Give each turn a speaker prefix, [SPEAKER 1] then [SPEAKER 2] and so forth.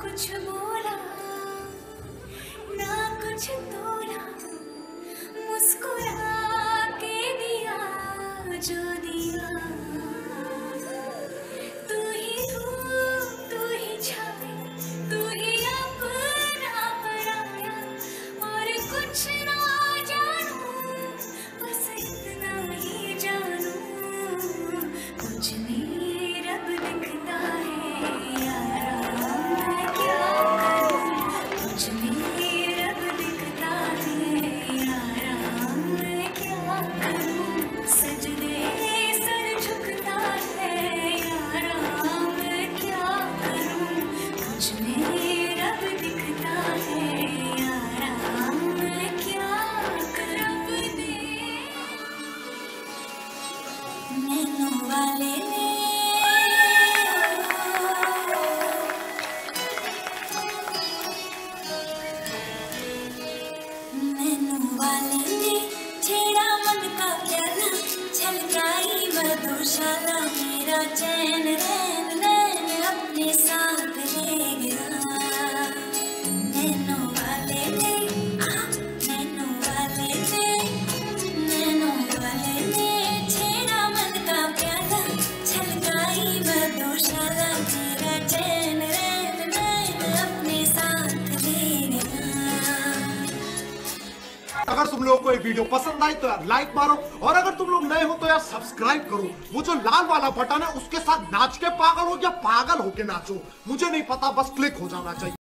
[SPEAKER 1] कुछ बोला, ना कुछ तोला मुस्कुरा के दिया, जो दिया। तू ही रूप तू ही छाया तू ही अपना पराया, और कुछ चैन रैन रैन अपने साथ।
[SPEAKER 2] अगर तुम लोगों को ये वीडियो पसंद आई तो यार लाइक मारो, और अगर तुम लोग नए हो तो यार सब्सक्राइब करो। वो जो लाल वाला बटन है, उसके साथ नाच के पागल हो या पागल होके नाचो। मुझे नहीं पता, बस क्लिक हो जाना चाहिए।